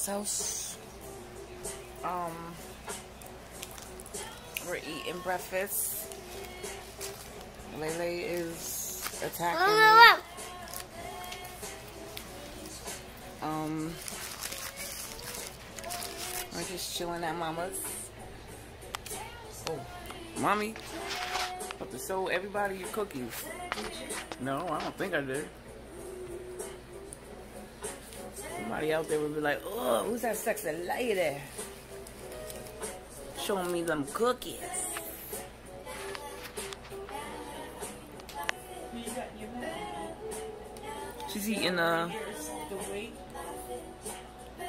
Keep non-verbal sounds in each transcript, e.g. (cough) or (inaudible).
grandma's house. Um, we're eating breakfast. Lele is attacking me. Um, we're just chilling at mama's. Oh, mommy, about to show everybody your cookies. No, I don't think I did. Somebody out there would be like, oh, who's that sexy lady? Showing me them cookies. She's eating, uh,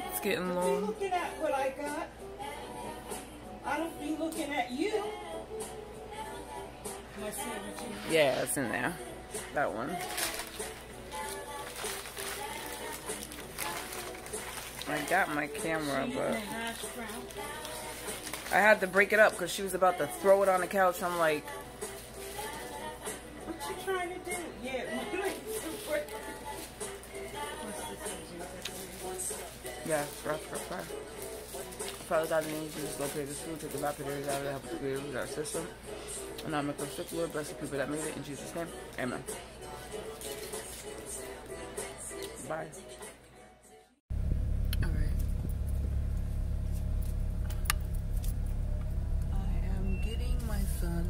it's getting low. looking at what I got. I don't be looking at you. Yeah, it's in there. That one. I got my camera, but I had to break it up because she was about to throw it on the couch. I'm like, What you trying to do? Yeah, my legs are breaking. yeah, rough, rough, rough. Father God, in the name of Jesus, locate this food, take the lapidaries out of the help of the our system. And I'm a sick Lord, bless the people that made it. In Jesus' name, amen. Bye. Alright. I am getting my son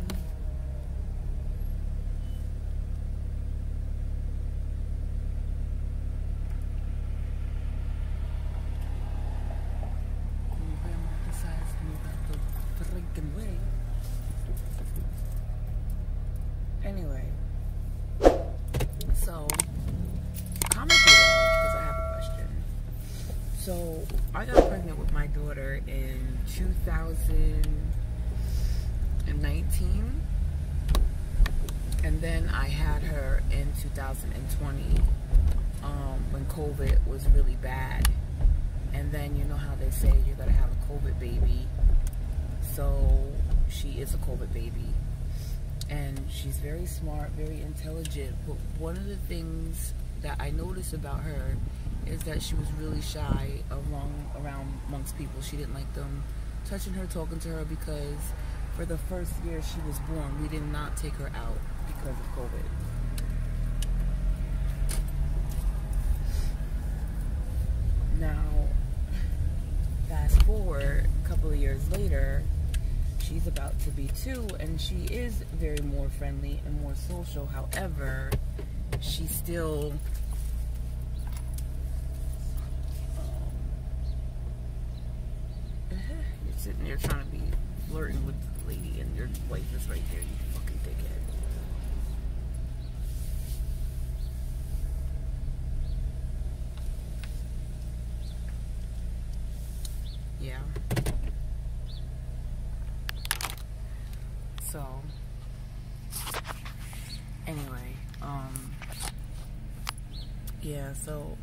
when grandma decides to move out the freaking way. Anyway, so comment below because I have a question. So I got pregnant with my daughter in 2019, and then I had her in 2020 um, when COVID was really bad. And then you know how they say you're gonna have a COVID baby. So she is a COVID baby. And she's very smart, very intelligent. But one of the things that I noticed about her is that she was really shy around, around amongst people. She didn't like them touching her, talking to her because for the first year she was born, we did not take her out because of COVID. Now, fast forward a couple of years later, she's about to be two, and she is very more friendly and more social. However, she still um, you're sitting there trying to be flirting with the lady, and your wife is right there. You fucking dickhead. Yeah. So, anyway, um, yeah, so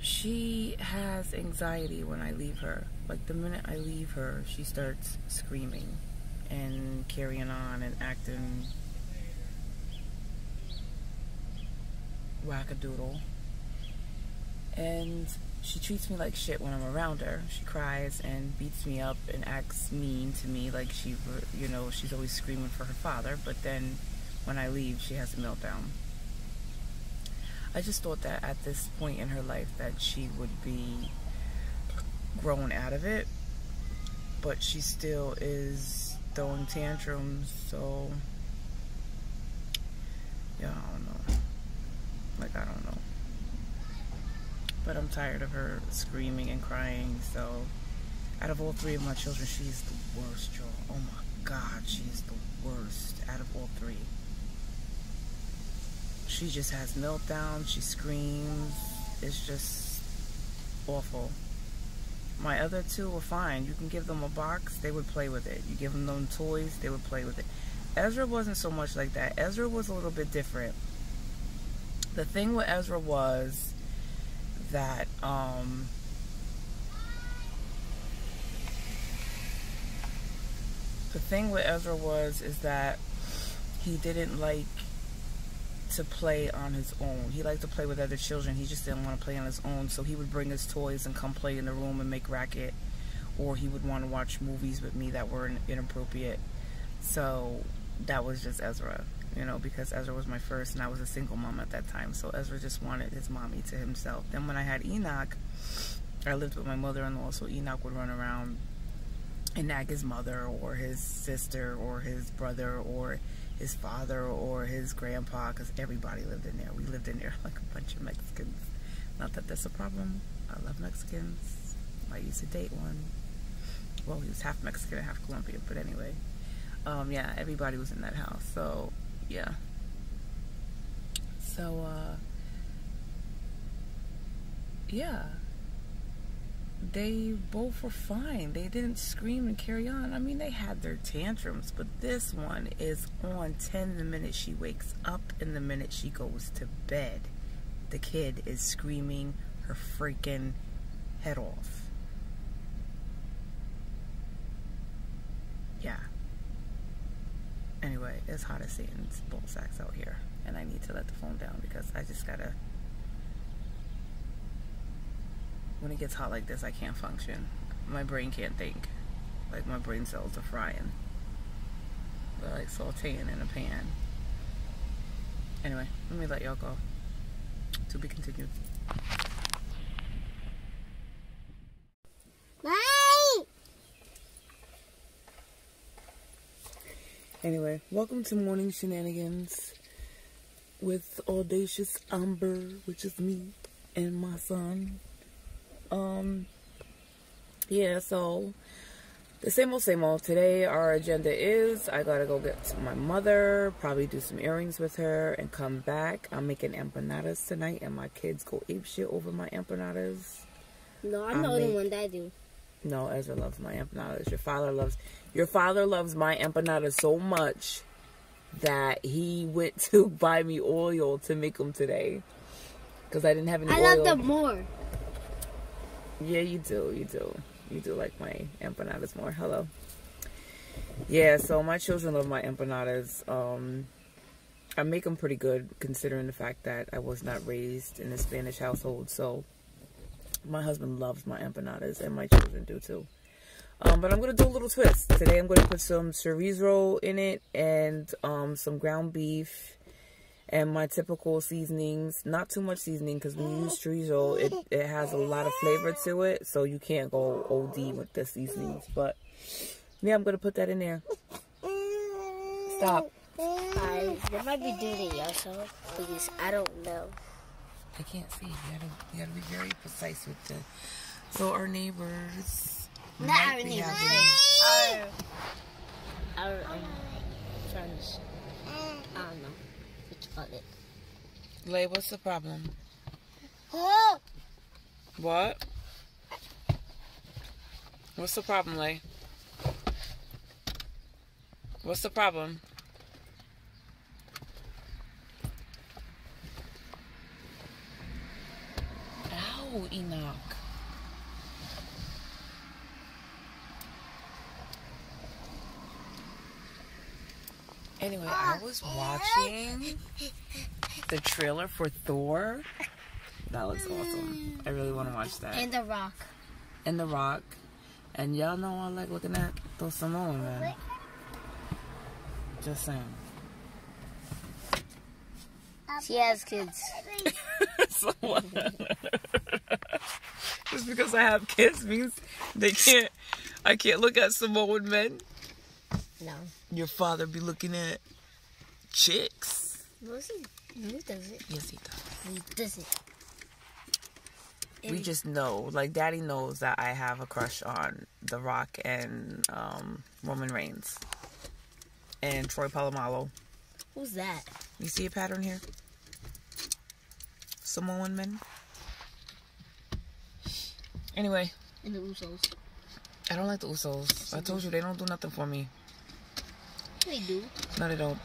she has anxiety when I leave her. Like the minute I leave her, she starts screaming and carrying on and acting wackadoodle. And she treats me like shit when I'm around her. She cries and beats me up and acts mean to me, like she, you know, she's always screaming for her father. But then when I leave, she has a meltdown. I just thought that at this point in her life that she would be grown out of it, but she still is throwing tantrums. So yeah, I don't know. Like I don't know but I'm tired of her screaming and crying. So, out of all three of my children, she's the worst, Joe. Oh my God, she's the worst out of all three. She just has meltdowns. She screams. It's just awful. My other two were fine. You can give them a box, they would play with it. You give them them toys, they would play with it. Ezra wasn't so much like that. Ezra was a little bit different. The thing with Ezra was that um the thing with Ezra was is that he didn't like to play on his own. He liked to play with other children. He just didn't want to play on his own. So he would bring his toys and come play in the room and make racket. Or he would want to watch movies with me that were inappropriate. So that was just Ezra, you know, because Ezra was my first and I was a single mom at that time. So Ezra just wanted his mommy to himself. Then when I had Enoch, I lived with my mother-in-law, so Enoch would run around and nag his mother or his sister or his brother or his father or his grandpa because everybody lived in there. We lived in there (laughs) like a bunch of Mexicans. Not that that's a problem. I love Mexicans. I used to date one. Well, he was half Mexican and half Colombian, but anyway. Um, yeah, everybody was in that house. So, yeah. So, uh, yeah they both were fine. They didn't scream and carry on. I mean, they had their tantrums, but this one is on 10 the minute she wakes up and the minute she goes to bed. The kid is screaming her freaking head off. Yeah. Anyway, it's hot as Satan's bull sacks out here. And I need to let the phone down because I just gotta when it gets hot like this, I can't function. My brain can't think. Like my brain cells are frying. They're like sauteing in a pan. Anyway, let me let y'all go. To be continued. Bye. Anyway, welcome to Morning Shenanigans with Audacious Amber, which is me and my son. Um, yeah, so the same old, same old. Today, our agenda is I gotta go get my mother, probably do some earrings with her, and come back. I'm making empanadas tonight, and my kids go ape shit over my empanadas. No, I'm the only one that do. No, Ezra loves my empanadas. Your father loves your father loves my empanadas so much that he went (laughs) to buy me oil to make them today because I didn't have any. I oil. love them more. Yeah, you do. You do. You do like my empanadas more. Hello. Yeah, so my children love my empanadas. Um, I make them pretty good considering the fact that I was not raised in a Spanish household. So my husband loves my empanadas and my children do too. Um, but I'm going to do a little twist. Today I'm going to put some chorizo in it and um, some ground beef and my typical seasonings. Not too much seasoning because when you use chorizo, it, it has a lot of flavor to it. So you can't go OD with the seasonings. But yeah, I'm going to put that in there. Stop. Guys, they might be doing it also because I don't know. I can't see. You gotta, you gotta be very precise with the. So our neighbors. Not our neighbors. Having... Our, our um, friends. I don't know on it. Lay, what's the problem? What? What's the problem, Lay? What's the problem? Ow, Enoch. Anyway, I ah. was watching the trailer for Thor. That looks awesome. I really want to watch that. And The Rock. And The Rock. And y'all know I like looking at those Samoan men. Just saying. She has kids. (laughs) so (laughs) Just because I have kids means they can't. I can't look at Samoan men. No. Your father be looking at chicks. No, he, he doesn't. Yes, he does. He doesn't. We just know, like Daddy knows that I have a crush on The Rock and um, Roman Reigns and Troy Polamalu. Who's that? You see a pattern here? Samoan men. Anyway. And the Usos. I don't like the Usos. I told you they don't do nothing for me. They do. No, they don't.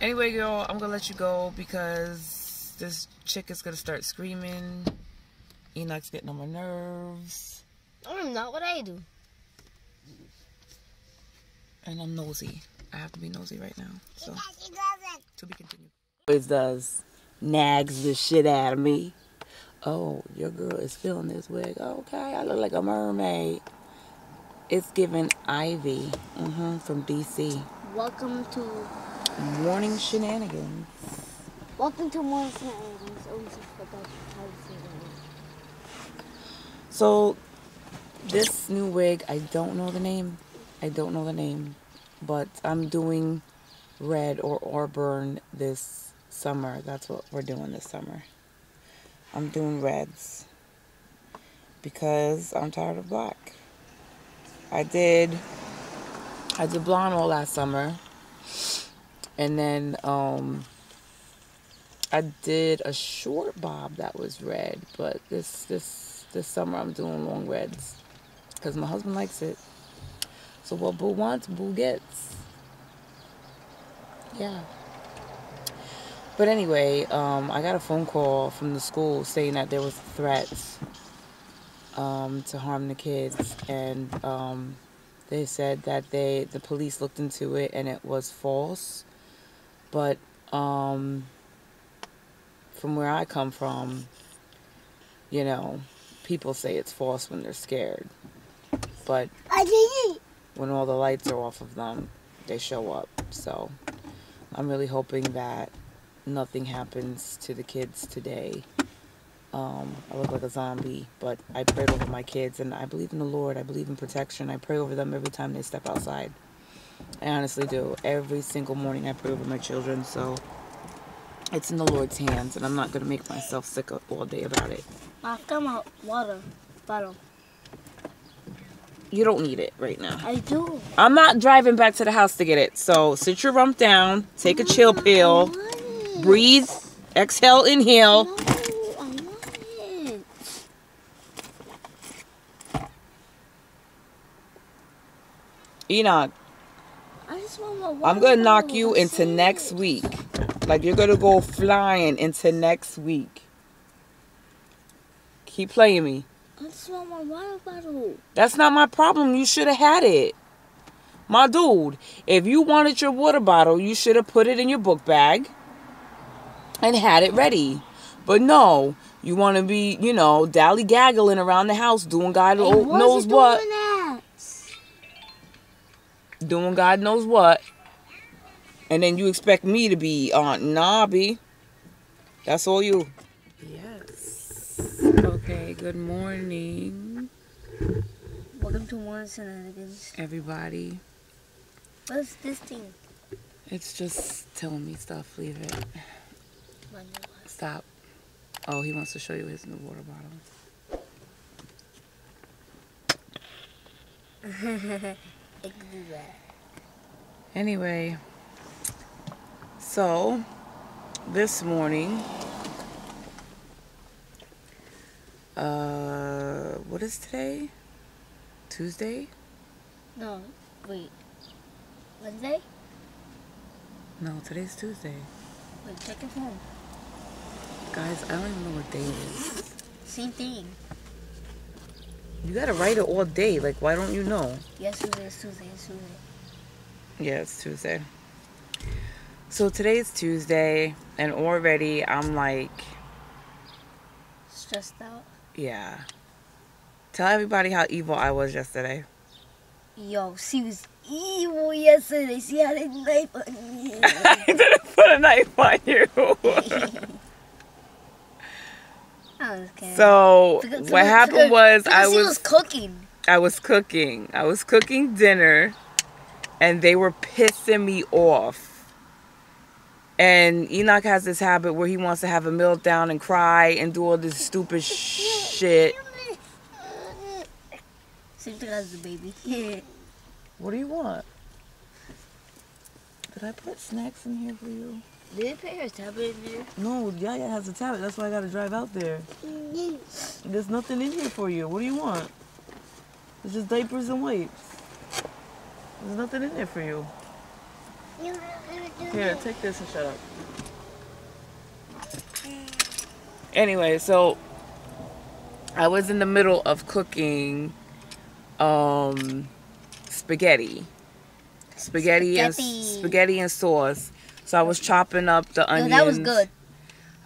Anyway, girl, I'm gonna let you go because this chick is gonna start screaming. Enoch's getting on my nerves. I'm not what I do. And I'm nosy. I have to be nosy right now. So to be continued. Always does. nags the shit out of me. Oh, your girl is feeling this wig. Okay, I look like a mermaid. It's giving Ivy hmm from DC. Welcome to Morning shenanigans. Welcome to Morning Shenanigans. Always forgot how to say that. So, this new wig, I don't know the name. I don't know the name. But I'm doing red or auburn this summer. That's what we're doing this summer. I'm doing reds. Because I'm tired of black. I did I did blonde all last summer. And then um I did a short bob that was red, but this this this summer I'm doing long reds because my husband likes it. So what Boo wants, Boo gets. Yeah. But anyway, um, I got a phone call from the school saying that there was threats um, to harm the kids, and um, they said that they the police looked into it and it was false. But um, from where I come from, you know, people say it's false when they're scared. But when all the lights are off of them, they show up. So I'm really hoping that nothing happens to the kids today. Um, I look like a zombie, but I prayed over my kids, and I believe in the Lord. I believe in protection. I pray over them every time they step outside. I honestly do. Every single morning, I pray over my children. So it's in the Lord's hands, and I'm not going to make myself sick all day about it. I've got my water bottle. You don't need it right now. I do. I'm not driving back to the house to get it. So sit your rump down, take a chill pill, breathe, exhale, inhale. No, I want it. Enoch, I just want my water I'm gonna knock you into next week. Like you're gonna go flying into next week. Keep playing me. I just want my water bottle. That's not my problem. You should have had it. My dude, if you wanted your water bottle, you should have put it in your book bag and had it ready. But no, you want to be, you know, dally gaggling around the house doing God I o- wasn't knows what. that. Doing God knows what. And then you expect me to be uh, Aunt Nobby. That's all you. Yes. Okay, good morning, Welcome to Morning Shenanigans. everybody. What's this thing? It's just telling me stuff. Leave it. Stop. Oh, he wants to show you his new water bottle. (laughs) one. Can do that. Anyway, so this morning, uh, what is today? Tuesday? No, wait. Wednesday? No, today's Tuesday. Wait, check your phone. Guys, I don't even know what day it is. Same thing. You gotta write it all day. Like, why don't you know? Yesterday is Tuesday. It's Tuesday. Yeah, it's Tuesday. So today's Tuesday, and already I'm like, Stressed out. yeah. Tell everybody how evil I was yesterday. Yo, she was evil yesterday. She had a knife on me. (laughs) I didn't put a knife on you. (laughs) I was kidding. so Because- what because- happened was I was, was cooking. I was cooking. I was cooking dinner, and they were pissing me off. And Enoch has this habit where he wants to have a meltdown and cry and do all this stupid shit. Same thing as the baby. (laughs) What do you want? Did I put snacks in here for you? Did they put her tablet in there? No, Yaya has a tablet. That's why I gotta drive out there. There's nothing in here for you. What do you want? It's just diapers and wipes. There's nothing in there for you. Here, take this and shut up. Anyway, so I was in the middle of cooking um spaghetti. Spaghetti, and Spaghetti. spaghetti and sauce. So I was chopping up the onions. that was good.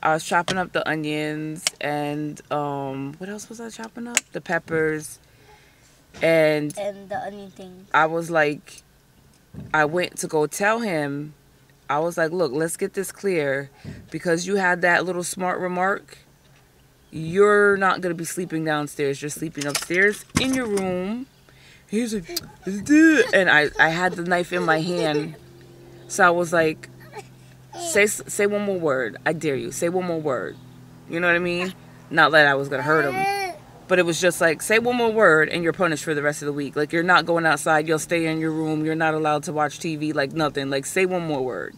I was chopping up the onions and um, what else was I chopping up? The peppers. And And the onion thing. I was like, I went to go tell him. I was like, look, let's get this clear. Because you had that little smart remark, you're not going to be sleeping downstairs. You're sleeping upstairs in your room. He's like, and I, I had the knife in my hand. So I was like, say, say one more word. I dare you. Say one more word. You know what I mean? Not that I was to hurt him. But it was just like, say one more word and you're punished for the rest of the week. Like, you're not going outside. You'll stay in your room. You're not allowed to watch TV. Like, nothing. Like, say one more word.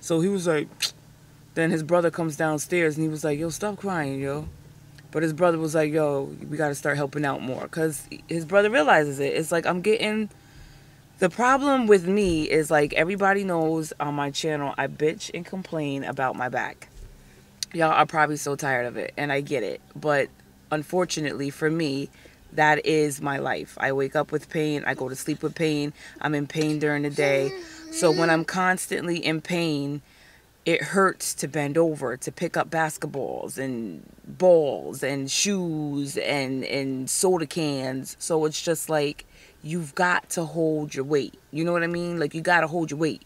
So he was like, (tsk) then his brother comes downstairs and he was like, yo, stop crying, yo. But his brother was like, yo, we got to start helping out more. Because his brother realizes it. It's like, I'm getting. The problem with me is like, everybody knows on my channel, I bitch and complain about my back. Y'all are probably so tired of it. And I get it. But unfortunately for me, that is my life. I wake up with pain. I go to sleep with pain. I'm in pain during the day. So when I'm constantly in pain, it hurts to bend over to pick up basketballs and balls and shoes and and soda cans. So it's just like you've got to hold your weight. You know what I mean? Like you got to hold your weight.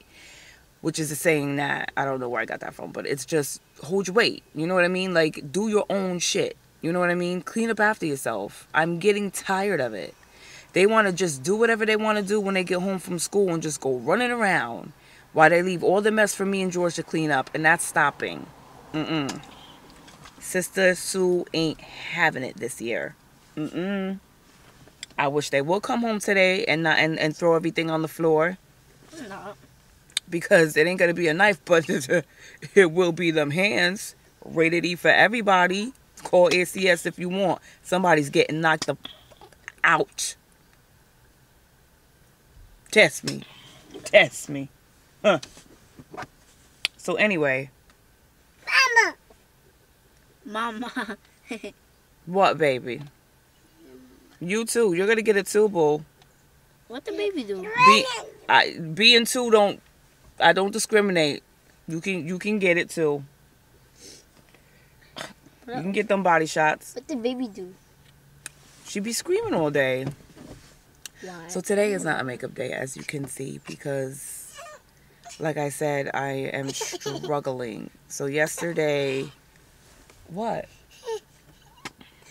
Which is a saying that I don't know where I got that from, but it's just hold your weight. You know what I mean? Like do your own shit. You know what I mean? Clean up after yourself. I'm getting tired of it. They want to just do whatever they want to do when they get home from school and just go running around while they leave all the mess for me and George to clean up, and that's stopping. Mm-mm. Sister Sue ain't having it this year. Mm-mm. I wish they would come home today and not and, and throw everything on the floor No. because it ain't gonna be a knife, but (laughs) it will be them hands. Rated E for everybody. Call ACS if you want. Somebody's getting knocked the out. Test me. Test me. Huh. So anyway, Mama. Mama. (laughs) what baby? You too. You're gonna get it too, boo. what the baby do? Be, I, B and two don't. I don't discriminate. You can you can get it too. You can get them body shots. What the baby do? She be screaming all day. Why? So today is not a makeup day, as you can see, because, like I said, I am struggling. So yesterday, what?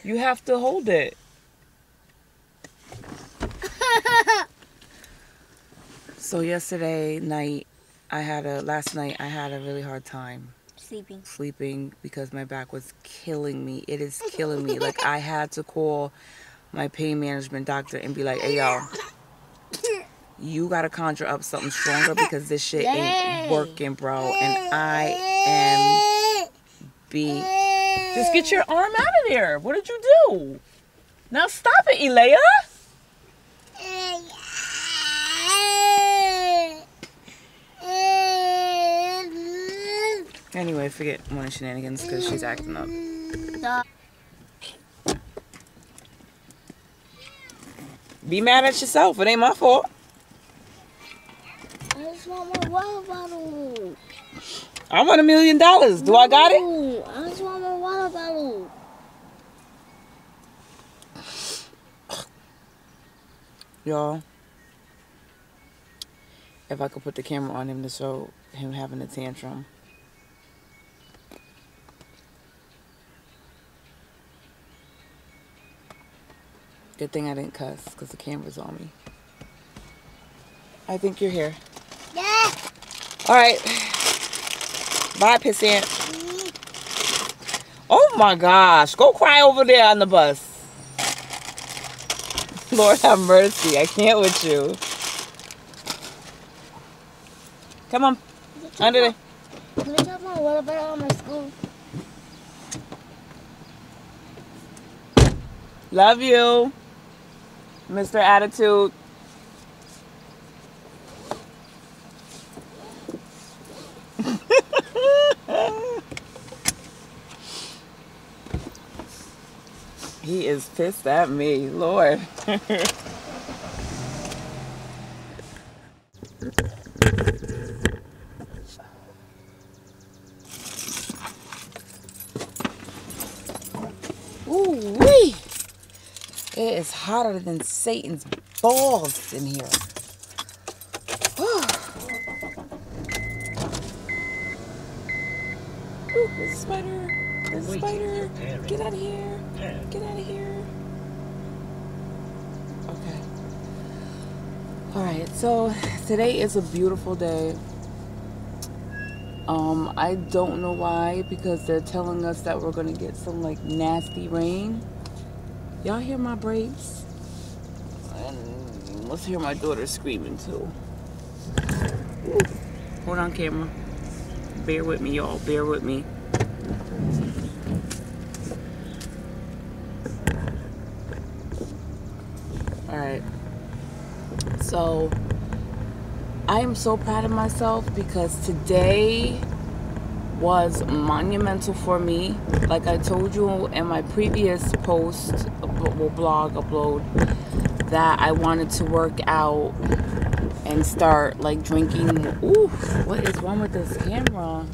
You have to hold it. So yesterday night, I had a last night I had a really hard time Sleeping. sleeping because my back was killing me. It is killing me. Like I had to call my pain management doctor and be like, "Hey y'all, you gotta conjure up something stronger because this shit ain't working, bro." And I am be just get your arm out of there. What did you do? Now stop it, Elea. Anyway, forget one of shenanigans because she's acting up. Be mad at yourself. It ain't my fault. I just want my water bottle. I want a million dollars. Do I got it? I just want my water bottle. Y'all, if I could put the camera on him to show him having a tantrum. Good thing I didn't cuss because the camera's on me. I think you're here. Yeah. All right. Bye, pissant. Oh my gosh. Go cry over there on the bus. (laughs) Lord have mercy. I can't with you. Come on. Under there. Can have my water bottle on my school? Love you. Mr. Attitude. (laughs) he is pissed at me, Lord. (laughs) hotter than Satan's balls in here. (sighs) Ooh, there's a spider. There's a spider. Get out of here. Get out of here. Okay. Alright, so today is a beautiful day. Um, I don't know why because they're telling us that we're gonna get some like nasty rain. Y'all hear my brakes? Let's hear my daughter screaming too. Hold on, camera. Bear with me, y'all. Bear with me. Alright. So, I am so proud of myself because today was monumental for me. Like I told you in my previous post, blog upload, that I wanted to work out and start like drinking. Ooh, what is wrong with this camera?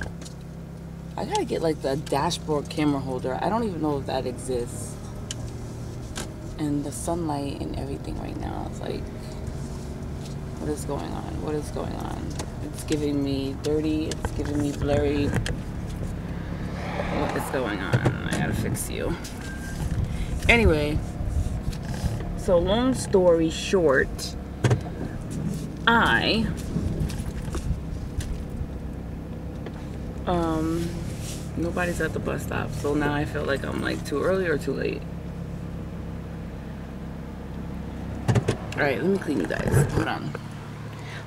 I gotta get like the dashboard camera holder. I don't even know if that exists. And the sunlight and everything right now. It's like what is going on? What is going on? It's giving me dirty. It's giving me blurry. What is going on? I gotta fix you. Anyway, so long story short, I um nobody's at the bus stop, so now I feel like I'm like too early or too late. All right, let me clean you guys. Hold on.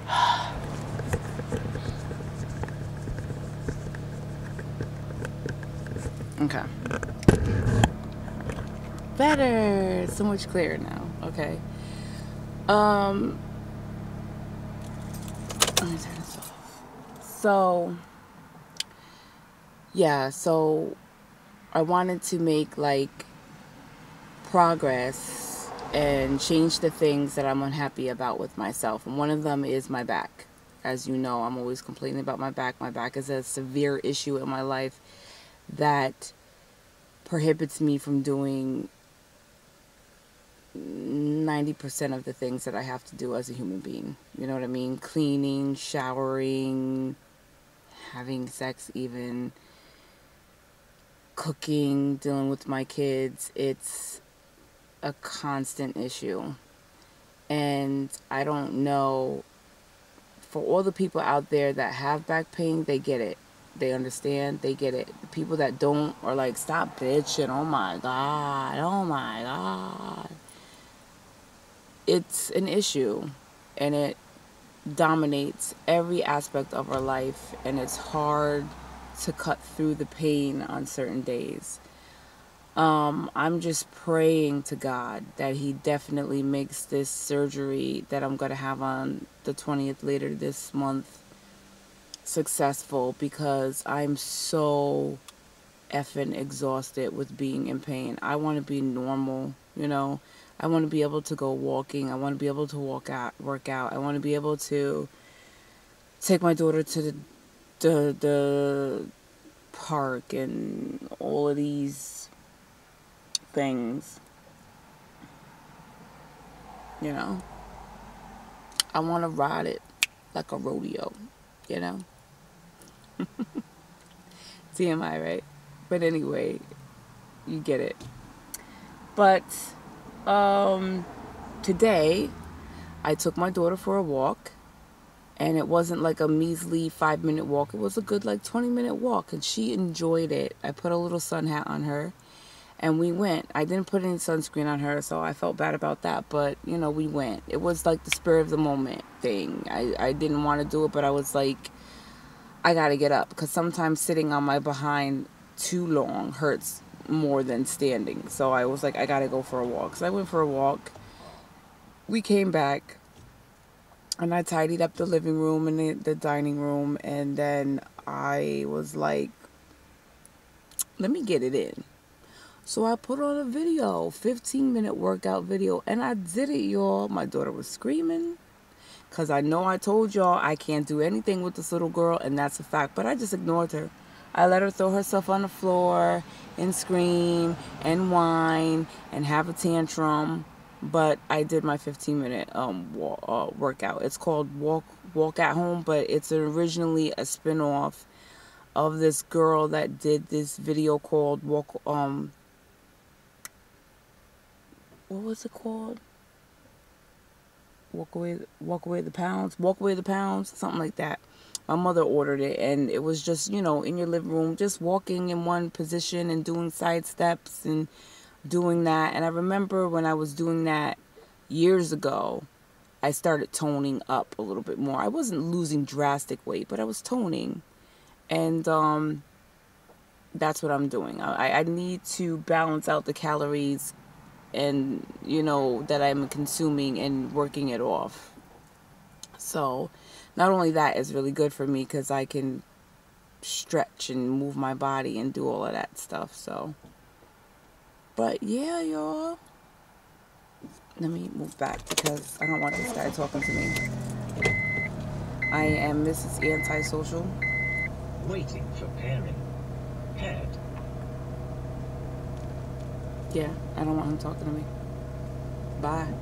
(sighs) Okay. Better. So much clearer now. Okay. Um. Let me turn this off. So. Yeah. So. I wanted to make like progress and change the things that I'm unhappy about with myself. And one of them is my back. As you know, I'm always complaining about my back. My back is a severe issue in my life that prohibits me from doing 90% of the things that I have to do as a human being. You know what I mean? Cleaning, showering, having sex, even cooking, dealing with my kids. It's a constant issue. And I don't know, for all the people out there that have back pain, they get it. They understand, they get it. The people that don't are like, stop bitching. Oh my God. Oh my God. It's an issue and it dominates every aspect of our life, and it's hard to cut through the pain on certain days. Um, I'm just praying to God that He definitely makes this surgery that I'm going to have on the 20th later this month successful because I'm so effing exhausted with being in pain. I want to be normal, you know. I want to be able to go walking. I want to be able to walk out, work out. I want to be able to take my daughter to the the, the park and all of these things. You know, I want to ride it like a rodeo, you know. (laughs) TMI, right? But anyway, you get it. But um, today, I took my daughter for a walk, and it wasn't like a measly five minute walk. It was a good like 20 minute walk, and she enjoyed it. I put a little sun hat on her, and we went. I didn't put any sunscreen on her, so I felt bad about that. But you know, we went. It was like the spur of the moment thing. I I didn't want to do it, but I was like I got to get up because sometimes sitting on my behind too long hurts more than standing. So I was like, I got to go for a walk. So I went for a walk. We came back and I tidied up the living room and the, the dining room. And then I was like, let me get it in. So I put on a video, 15 minute workout video, and I did it, y'all. My daughter was screaming. Because I know I told y'all I can't do anything with this little girl, and that's a fact. But I just ignored her. I let her throw herself on the floor and scream and whine and have a tantrum. but I did my 15 minute um uh, workout. It's called Walk Walk at Home, but it's originally a spin-off of this girl that did this video called Walk um what was it called? Walk away walk away the pounds, walk away the pounds, something like that. My mother ordered it and it was just, you know, in your living room, just walking in one position and doing side steps and doing that. And I remember when I was doing that years ago, I started toning up a little bit more. I wasn't losing drastic weight, but I was toning. And um, that's what I'm doing. I, I need to balance out the calories and, you know, that I'm consuming and working it off. So, not only that is really good for me because I can stretch and move my body and do all of that stuff. So, but yeah, y'all. Let me move back because I don't want this guy talking to me. I am Mrs. Antisocial. Waiting for pairing. Paired. Yeah, I don't want him talking to me. Bye.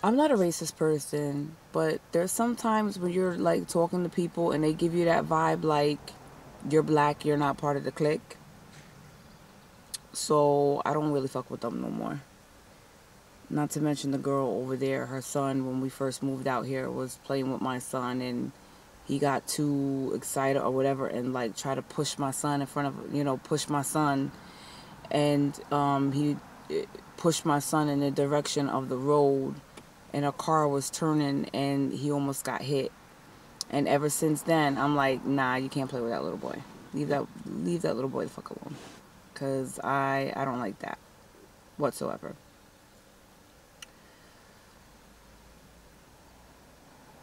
I'm not a racist person, but there's sometimes when you're like talking to people and they give you that vibe like you're black, you're not part of the clique. So I don't really fuck with them no more. Not to mention the girl over there, her son, when we first moved out here, was playing with my son and he got too excited or whatever and like try to push my son in front of, you know, push my son. And um, he eh, pushed my son in the direction of the road and a car was turning and he almost got hit. And ever since then, I'm like, nah, you can't play with that little boy. Leave that, leave that little boy the fuck alone because I I don't like that whatsoever.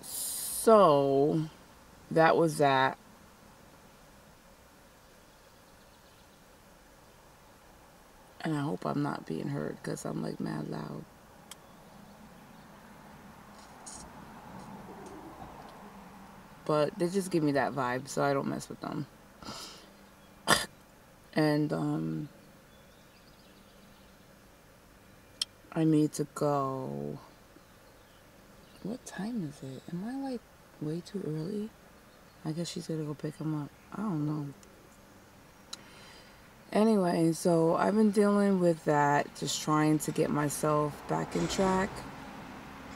So that was that. And I hope I'm not being heard because I'm like mad loud. But they just give me that vibe, so I don't mess with them (coughs) and um, I need to go. What time is it? Am I like way too early? I guess she's gonna go pick him up. I don't know. Anyway, so I've been dealing with that, just trying to get myself back in track.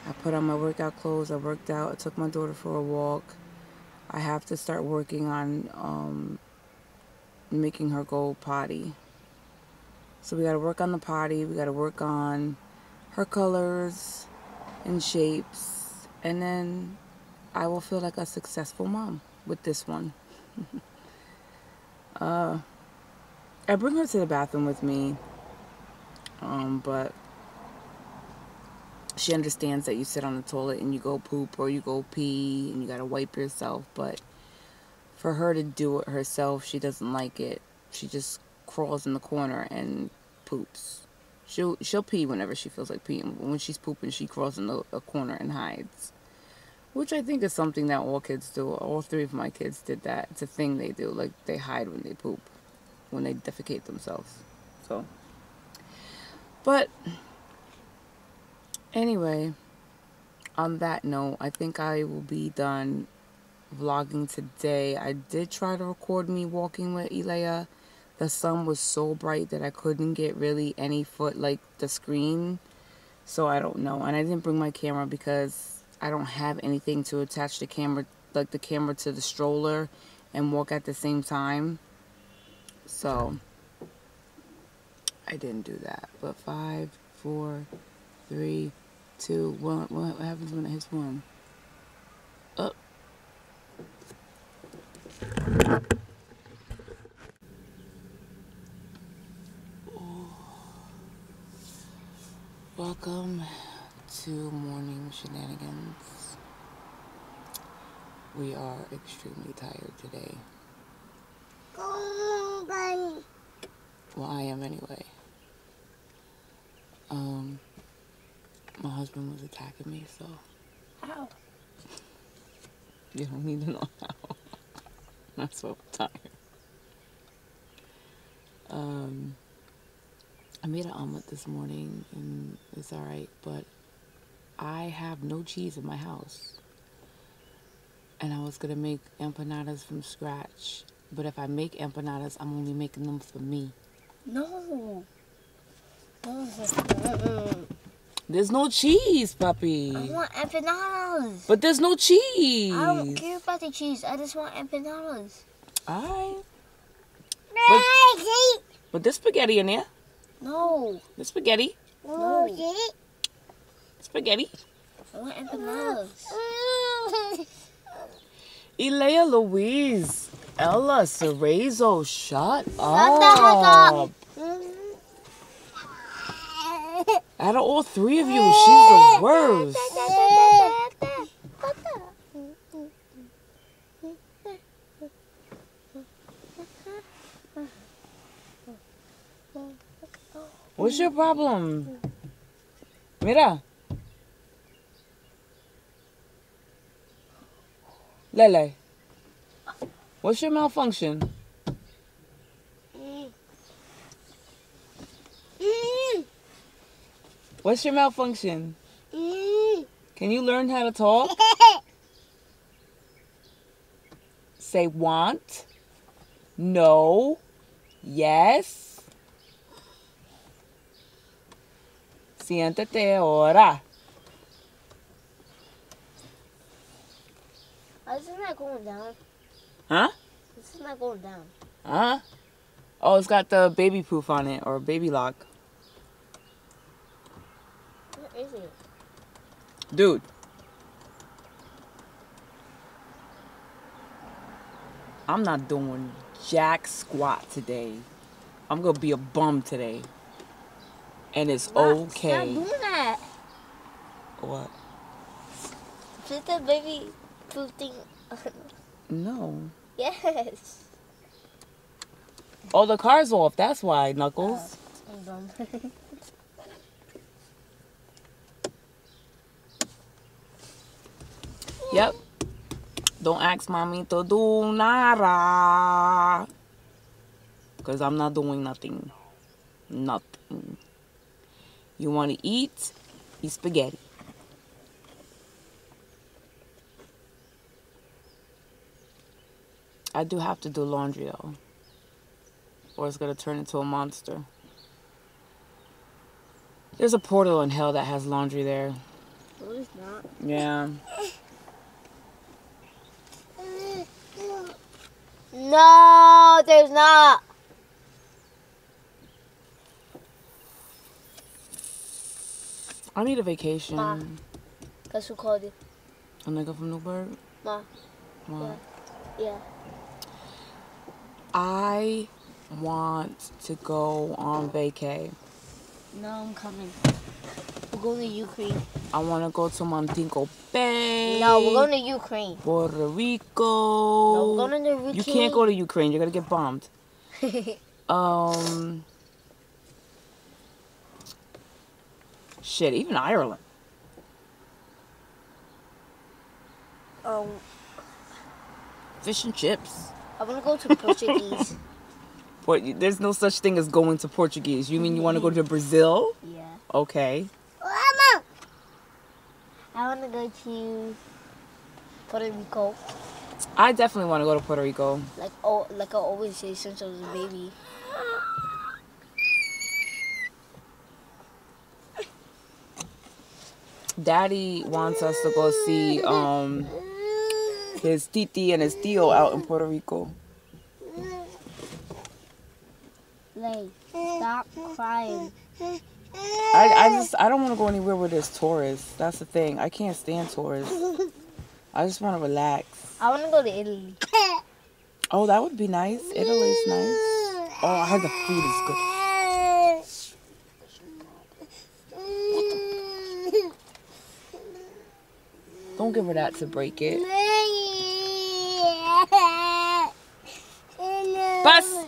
I put on my workout clothes, I worked out, I took my daughter for a walk. I have to start working on um, making her go potty. So we got to work on the potty. We got to work on her colors and shapes. And then I will feel like a successful mom with this one. (laughs) uh, I bring her to the bathroom with me. Um, but she understands that you sit on the toilet and you go poop or you go pee and you got to wipe yourself. But for her to do it herself, she doesn't like it. She just crawls in the corner and poops. She'll she'll pee whenever she feels like peeing. When she's pooping, she crawls in the a corner and hides. Which I think is something that all kids do. All three of my kids did that. It's a thing they do. Like they hide when they poop, when they defecate themselves. So, but anyway, on that note, I think I will be done vlogging today. I did try to record me walking with Elea. The sun was so bright that I couldn't get really any foot like the screen. So I don't know. And I didn't bring my camera because I don't have anything to attach the camera like the camera to the stroller and walk at the same time. So I didn't do that. But five, four, three, two, one. What happens when it hits one? Up. Welcome to morning shenanigans. We are extremely tired today. Well, I am anyway. Um, my husband was attacking me, so. Ow. You don't need to know how. (laughs) I'm so tired. Um, I made an omelet this morning and it's all right, but I have no cheese in my house. And I was gonna make empanadas from scratch. But if I make empanadas, I'm only making them for me. No. Mm-mm. There's no cheese, puppy. I want empanadas. But there's no cheese. I don't care about the cheese. I just want empanadas. Alright. But, But there's spaghetti in there. no. There's spaghetti. No. Spaghetti. I want empanadas. (laughs) Elea Louise. Ella Cerezo, shut the heck up. Mm-hmm. (laughs) Out of all three of you, she's the worst. What's your problem? Mira. Lele. What's your malfunction? Mm. Mm. What's your malfunction? Can you learn how to talk? (laughs) Say want. No. Yes. Siéntate ahora. Why is not going down? Huh? This is not going down. Huh? Oh, it's got the baby poof on it or baby lock. Is? Dude. I'm not doing jack squat today. I'm gonna be a bum today. And it's okay. Stop doing that. What? Put the baby poop thing. (laughs) No. yes. Oh, the car's off. That's why, oh, Knuckles. I'm (laughs) Yep. Don't ask mommy to do nada. Because I'm not doing nothing. Nothing. You want to eat? Eat spaghetti. I do have to do laundry though. Or it's going to turn into a monster. There's a portal in hell that has laundry there. no, it's not. Yeah. (laughs) No, there's not. I need a vacation. Ma. Guess who called you? A nigga from Newburgh? Ma. Wow. Yeah. I want to go on vacay. No, I'm coming. Going to Ukraine. I want to go to Montego Bay. No, we're going to Ukraine. Puerto Rico. No, we're going to Ukraine. You can't go to Ukraine. You're gonna get bombed. (laughs) Um. Shit, even Ireland. um, Fish and chips. I want to go to Portuguese. (laughs) What? There's no such thing as going to Portuguese. You mean you want to go to Brazil? yeah. Okay. I want to go to Puerto Rico. I definitely want to go to Puerto Rico. Like oh, like I always say since I was a baby. Daddy wants us to go see um his titi and his tío out in Puerto Rico. Lay, stop crying. I, I just I don't want to go anywhere where there's tourists. That's the thing. I can't stand tourists. (laughs) I just want to relax. I want to go to Italy. Oh, that would be nice. Italy's nice. Oh, I heard the food is good. Don't give her that to break it. (laughs) Bus.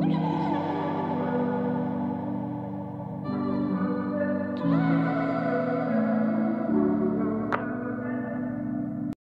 Yeah.